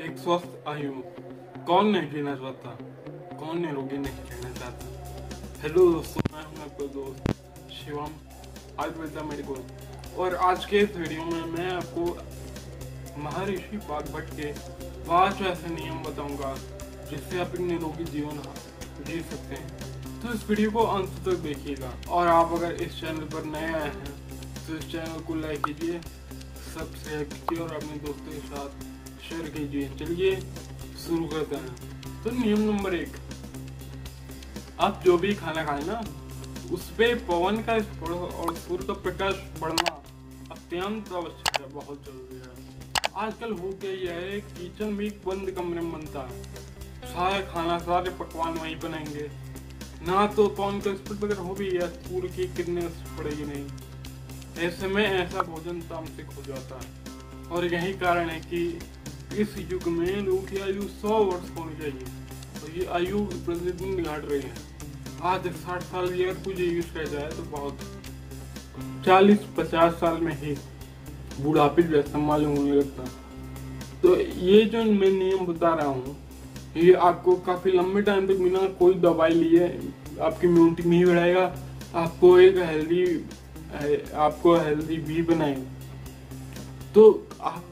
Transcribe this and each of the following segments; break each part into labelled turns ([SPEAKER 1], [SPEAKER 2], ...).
[SPEAKER 1] एक स्वस्थ आयु। कौन नहीं जीना चाहता? कौन निरोगी नहीं रहना चाहता? हेलो दोस्तों मैं हूँ आपका दोस्त शिवम। आयुर्वेदा मेडिकल और आज के इस वीडियो में मैं आपको महर्षि बागभट्ट के पाँच ऐसे नियम बताऊँगा, जिससे आप एक निरोगी जीवन जी सकते हैं। तो इस वीडियो को अंत तक देखिएगा। और आप अगर इस चैनल पर नए आए हैं तो इस चैनल को लाइक कीजिए सब्सक्राइब कीजिए और अपने दोस्तों के साथ शेयर कीजिए, चलिए शुरू करते हैं। तो नियम नंबर एक, आप जो भी खाना खाए ना, उस पे पवन का स्पर्श और सूर्य का प्रकाश पड़ना अत्यंत आवश्यक है, बहुत ज़रूरी है। आजकल हो गया यह है, किचन भी बंद कमरे में बनता है। सारे खाना, सारे पकवान वहीं बनेंगे। ना तो पवन का स्पर्श वगैरह हो भी या सूर्य की कितने पड़ेगी नहीं। ऐसे में ऐसा भोजन तामसिक हो जाता है। और यही कारण है कि इस युग में लोगों की आयु सौ वर्ष होनी चाहिए। और ये आयु प्रतिदिन घट रही है। आज साठ साल की कुछ यूज़ किया जाए तो बहुत चालीस, पचास साल में ही बुढ़ापे जैसा मालूम होने लगता तो ये जो मैं नियम बता रहा हूँ, ये आपको काफ़ी लंबे टाइम तक बिना कोई दवाई लिए आपकी इम्यूनिटी नहीं बढ़ाएगा। आपको एक हेल्दी आपको हेल्दी भी बनाएगा। तो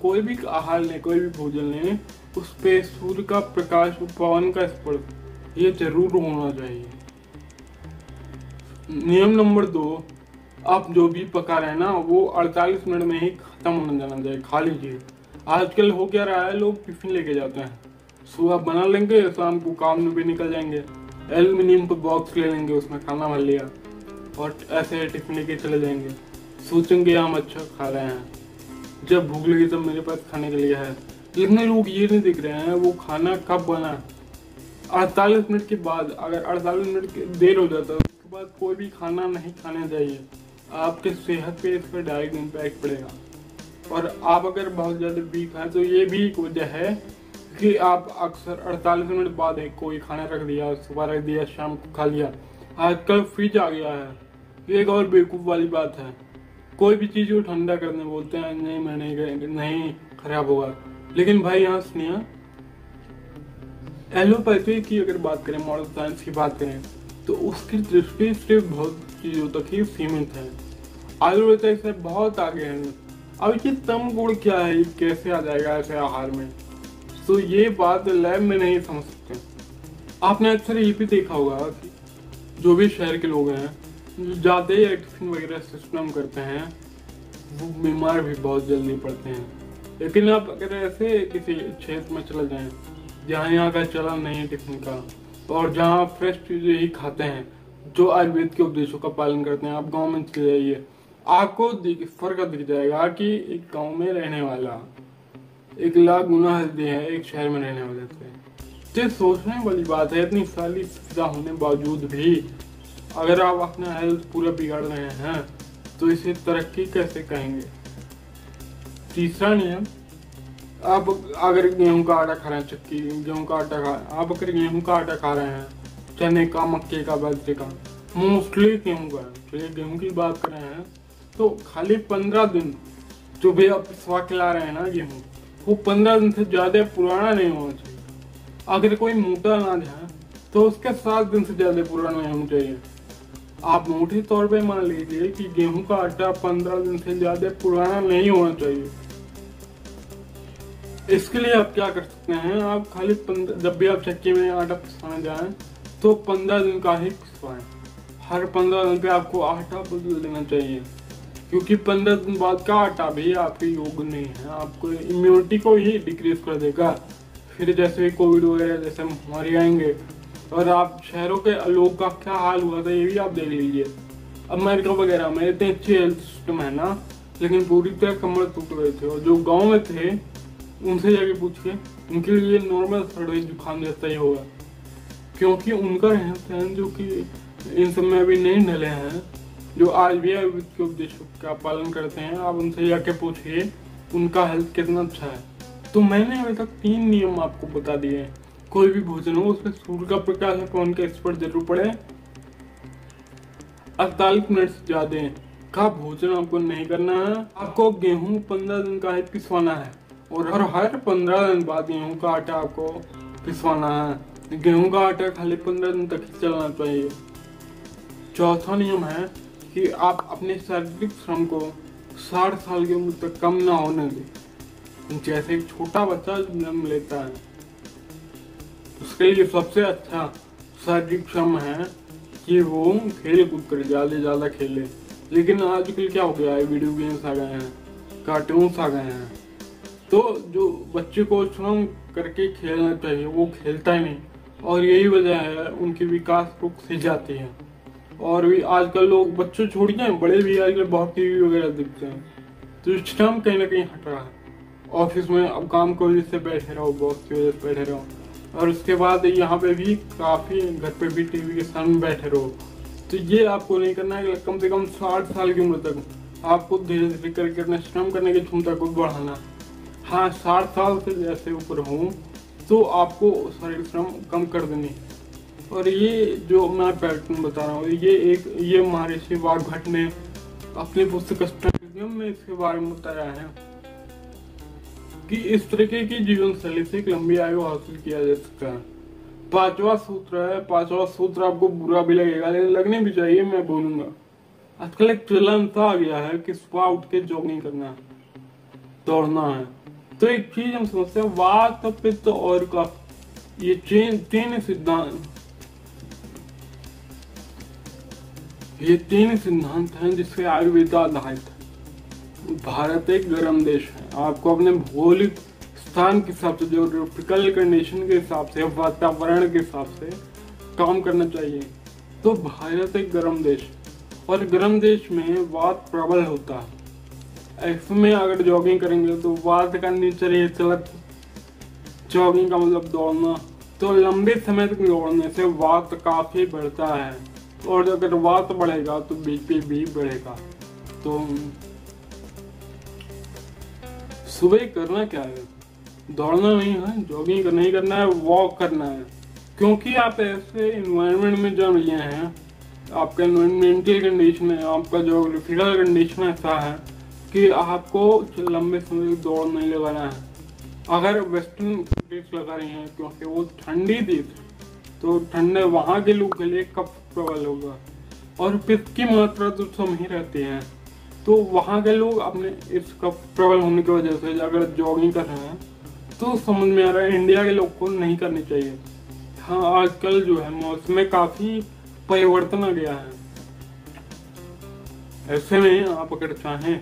[SPEAKER 1] कोई भी आहार लें, कोई भी भोजन लें, उस पे सूर्य का प्रकाश पवन का स्पर्श, ये ज़रूर होना चाहिए। नियम नंबर दो, आप जो भी पका रहे हैं ना, वो 48 मिनट में ही खत्म होने जाना चाहिए, खा लीजिए। आजकल हो क्या रहा है, लोग टिफ़िन लेके जाते हैं। सुबह बना लेंगे, शाम को काम में भी निकल जाएँगे। एल्यूमिनियम का बॉक्स ले लेंगे, उसमें खाना भर लिया, और ऐसे टिफ़िन लेके चले जाएँगे। सोचेंगे, हम अच्छा खा रहे हैं। जब भूख लगी तब मेरे पास खाने के लिए है लेकिन लोग ये नहीं दिख रहे हैं, वो खाना कब बना? अड़तालीस मिनट के बाद, अगर अड़तालीस मिनट देर हो जाता है उसके बाद कोई भी खाना नहीं खाना चाहिए आपके सेहत पे इसका डायरेक्ट इम्पैक्ट पड़ेगा। और आप अगर बहुत ज़्यादा वीक हैं तो ये भी एक वजह है कि आप अक्सर 48 मिनट बाद एक कोई खाना रख दिया, सुबह रख दिया, शाम को खा लिया। आजकल फ्रिज आ गया है। ये एक और बेवकूफ़ वाली बात है। कोई भी चीज़ को ठंडा करने बोलते हैं, नहीं, मैं नहीं नहीं, खराब होगा। लेकिन भाई यहाँ सुनिए एलोपैथी की अगर बात करें मॉडर्न साइंस की बात करें तो उसकी दृष्टि सिर्फ़ बहुत चीज़ों तक ही सीमित है। आयुर्वेद से बहुत आगे है। अब ये तम गुण क्या है कैसे आ जाएगा ऐसे आहार में? तो ये बात लैब में नहीं समझ सकते आपने अक्सर ये भी देखा होगा कि जो भी शहर के लोग हैं ज़्यादा ही टिफ़िन वगैरह सिस्टम करते हैं वो बीमार भी बहुत जल्दी पड़ते हैं। लेकिन आप अगर ऐसे किसी क्षेत्र में चले जाएँ, जहाँ यहाँ का चलन नहीं है टिफ़िन का, और जहाँ फ्रेश चीज़ें ही खाते हैं, जो आयुर्वेद के उपदेशों का पालन करते हैं, आप गाँव में चले जाइए। आपको फ़र्क दिख जाएगा कि एक गाँव में रहने वाला, एक लाख गुना हेल्दी है, एक शहर में रहने वाले से सोचने वाली बात है, इतनी सारी सुविधा होने बावजूद भी अगर आप अपना हेल्थ पूरा बिगाड़ रहे हैं तो इसे तरक्की कैसे कहेंगे? तीसरा नियम आप अगर गेहूँ का आटा खा रहे हैं चक्की गेहूँ का आटा खा आप अगर गेहूँ का आटा खा रहे हैं चने का मक्के का बाजरे का मोस्टली गेहूँ का चलिए गेहूँ की बात कर रहे हैं तो खाली पंद्रह दिन जो भी आप स्वा खिला रहे हैं ना गेहूँ वो पंद्रह दिन से ज़्यादा पुराना नहीं होना चाहिए। अगर कोई मोटा अनाज है तो उसके सात दिन से ज़्यादा पुराना नहीं होना चाहिए। आप मोटे तौर पे मान लीजिए कि गेहूँ का आटा पंद्रह दिन से ज़्यादा पुराना नहीं होना चाहिए। इसके लिए आप क्या कर सकते हैं, आप खाली जब भी आप चक्की में आटा पिसवाने जाए तो पंद्रह दिन का ही पिसवाएँ। हर पंद्रह दिन पे आपको आटा बदल देना चाहिए, क्योंकि पंद्रह दिन बाद का आटा भी आपके योग नहीं है। आपको इम्यूनिटी को ही डिक्रीज कर देगा। फिर जैसे कोविड वगैरह जैसे महामारी आएँगे और आप शहरों के लोग का क्या हाल हुआ था ये भी आप देख लीजिए। अमेरिका वगैरह में इतने अच्छे हेल्थ सिस्टम है ना, लेकिन पूरी तरह कमर टूट गए थे और जो गाँव में थे, उनसे जाके पूछ के उनके लिए नॉर्मल सर्दी जुकाम जैसा ही होगा। क्योंकि उनका रहन सहन जो कि इन सब में अभी नहीं ढले हैं, जो आज भी के उपदेशों का पालन करते हैं, आप उनसे जाके पूछिए, उनका हेल्थ कितना अच्छा है। तो मैंने अभी तक तीन नियम आपको बता दिए हैं। कोई भी भोजन हो, उसमें सूर्य का प्रकाश पवन का स्पर्श ज़रूर पड़े अड़तालीस मिनट से ज़्यादा का भोजन आपको नहीं करना है? आपको गेहूँ पंद्रह दिन का पिसवाना है, और हर हर पंद्रह दिन बाद गेहूँ का आटा आपको पिसवाना है। गेहूँ का आटा खाली पंद्रह दिन तक ही चलना चाहिए। चौथा नियम है कि आप अपने शारीरिक श्रम को साठ साल की उम्र तक कम ना होने दें। जैसे एक छोटा बच्चा जन्म लेता है उसके लिए सबसे अच्छा शारीरिक श्रम है कि वो खेल कूद कर, ज़्यादा से ज़्यादा खेले। लेकिन आजकल क्या हो गया है वीडियो गेम्स आ गए हैं कार्टून्स आ गए हैं। तो जो बच्चे को श्रम करके खेलना चाहिए, वो खेलता ही नहीं। और यही वजह है, उनके विकास रुक से जाती है। और भी आजकल लोग बच्चे छोड़ छोड़िए बड़े भी आजकल बहुत टीवी वगैरह देखते हैं। तो श्रम कहीं ना कहीं हट रहा है। ऑफ़िस में अब काम की वजह से बैठे रहो बॉस की वजह से बैठे रहो। और उसके बाद यहाँ पे भी काफ़ी घर पे भी टीवी के सामने बैठे रहो। तो ये आपको नहीं करना है कम से कम साठ साल की उम्र तक आपको धीरे धीरे करके अपने श्रम करने की क्षमता को बढ़ाना। हाँ साठ साल से जैसे ऊपर हूँ तो आपको शारीरिक श्रम कम कर देनी। और ये जो मैं पैटर्न बता रहा हूँ, ये एक, ये महर्षि वाघभट ने अपने पुस्तक में इसके बारे में बताया है। कि इस तरीके की जीवन शैली से एक लंबी आयु हासिल किया जा सकता है। पांचवा सूत्र है, पांचवा सूत्र आपको बुरा भी लगेगा, लेकिन लगने भी चाहिए, मैं बोलूँगा। आजकल एक चलन सा आ गया है कि सुबह उठ के जॉगिंग करना है, दौड़ना है। तो एक चीज़ हम समझते हैं वात पित्त और का, ये चेन तीन सिद्धांत, ये तीन सिद्धांत हैं जिससे आयुर्वेद आधारित है। भारत एक गर्म देश है। आपको अपने भौगोलिक स्थान के हिसाब से जो जोग्राफिकल कंडीशन के हिसाब से, वातावरण के हिसाब से काम करना चाहिए। तो भारत एक गर्म देश और गर्म देश में वात प्रबल होता है। ऐसे में अगर जॉगिंग करेंगे तो वात का नेचर ये चलत जॉगिंग का मतलब दौड़ना। तो लंबे समय तक दौड़ने से वात काफ़ी बढ़ता है और अगर वात बढ़ेगा तो बीपी भी बढ़ेगा। तो सुबह करना क्या है? दौड़ना नहीं है जॉगिंग नहीं करना है वॉक करना है। क्योंकि आप ऐसे इन्वायरमेंट में जम रहे हैं, आपका इन्वायरमेंटल कंडीशन है, आपका जो फ़िज़िकल कंडीशन ऐसा है कि आपको लंबे समय तक दौड़ नहीं लगाना है। अगर वेस्टर्न कंट्रीज़ लगा रही हैं, क्योंकि वो ठंडी थी तो ठंडे वहाँ के लोग के लिए कब प्रबल होगा? और पित्त की मात्रा तो सम ही रहती है। तो वहाँ के लोग अपने इसका प्रबल होने की वजह से अगर जॉगिंग कर रहे हैं तो समझ में आ रहा है इंडिया के लोग को नहीं करनी चाहिए। हाँ आजकल जो है मौसम में काफ़ी परिवर्तन आ गया है। ऐसे में आप अगर चाहें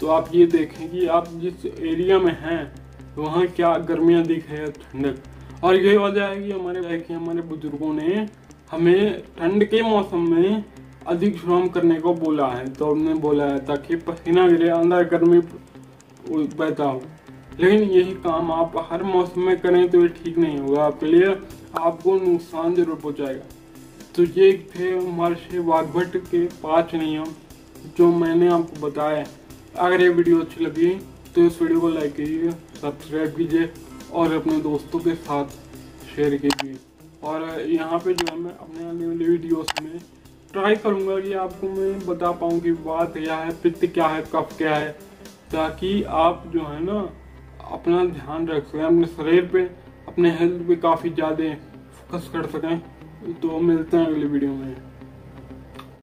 [SPEAKER 1] तो आप ये देखें कि आप जिस एरिया में हैं, वहाँ क्या गर्मियाँ दिख रही है ठंडक। और यही वजह है कि हमारे कि हमारे बुज़ुर्गों ने हमें ठंड के मौसम में अधिक श्रम करने को बोला है दौड़ने बोला है ताकि पसीना गिरे, अंदर गर्मी पैदा हो। लेकिन यही काम आप हर मौसम में करें तो ये ठीक नहीं होगा, आपके लिए आपको नुकसान ज़रूर पहुंचाएगा। तो ये थे महर्षि वाघभट्ट के पाँच नियम, जो मैंने आपको बताया अगर ये वीडियो अच्छी लगी तो इस वीडियो को लाइक कीजिए, सब्सक्राइब कीजिए, और अपने दोस्तों के साथ शेयर कीजिए। और यहाँ पे जो है मैं अपने आने वाले वीडियोस में ट्राई करूँगा कि आपको मैं बता पाऊँ कि बात क्या है, पित्त क्या है, कफ क्या है, ताकि आप जो है ना, अपना ध्यान रख सकें अपने शरीर पे, अपने हेल्थ पे काफ़ी ज़्यादा फोकस कर सकें। तो मिलते हैं अगली वीडियो में।